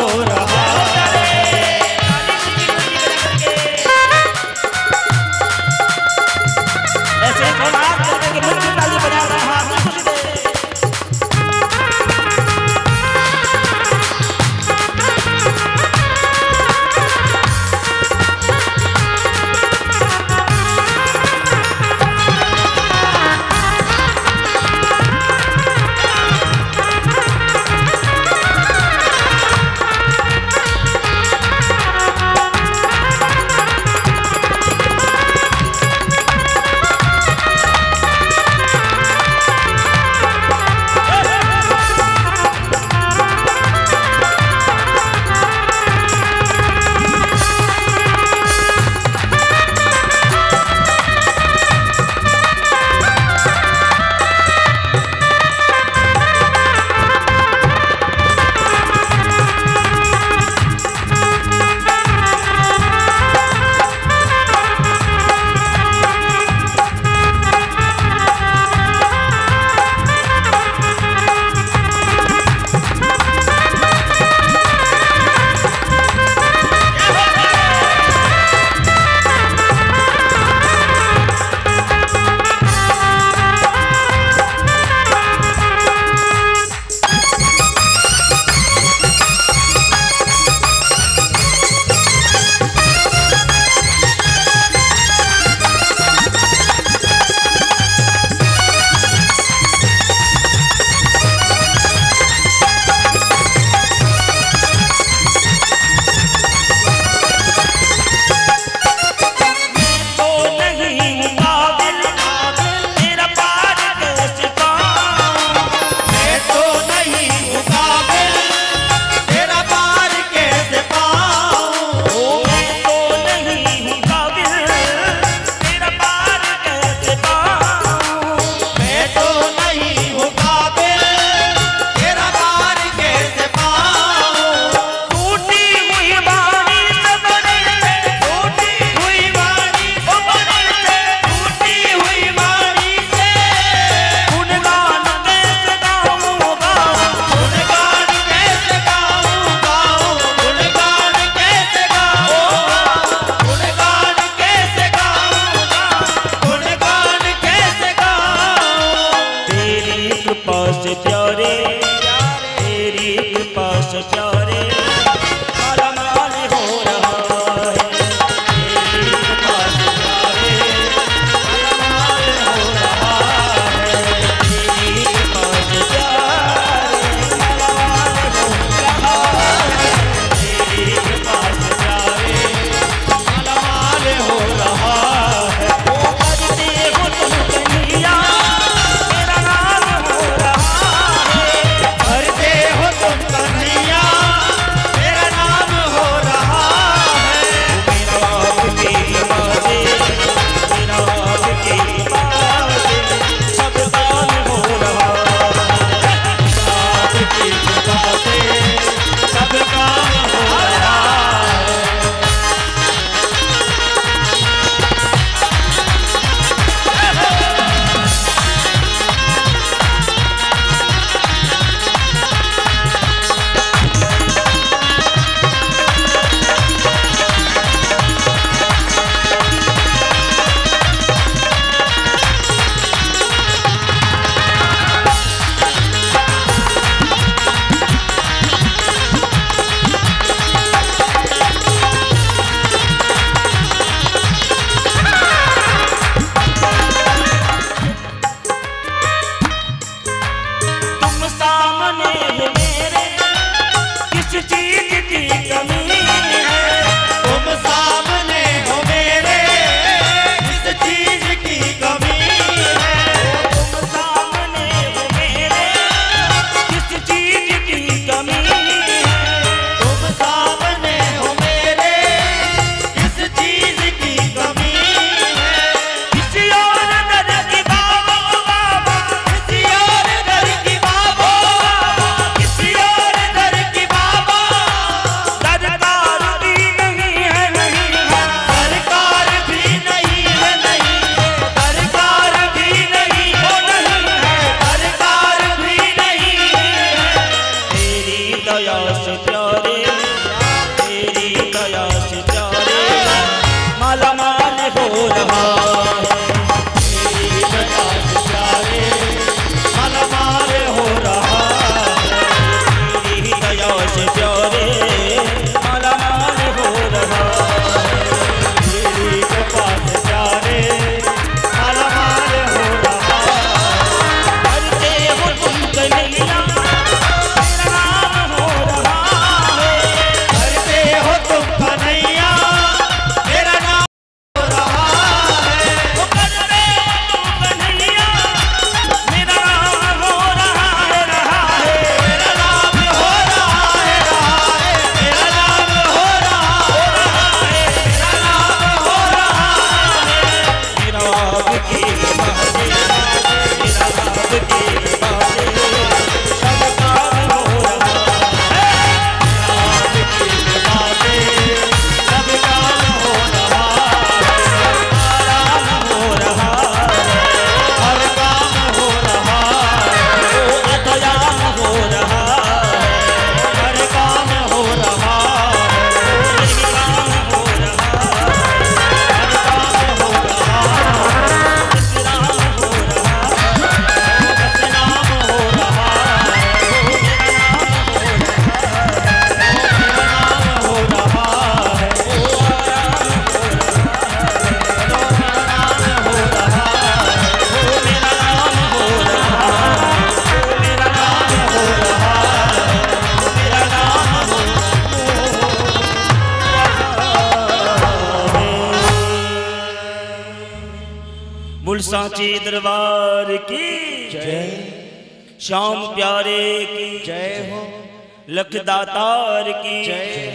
हो रहा से प्यारे तेरी कृपा से प्यारे सांची दरबार की। जय। श्याम प्यारे की। जय हो। लखदातार की। जय।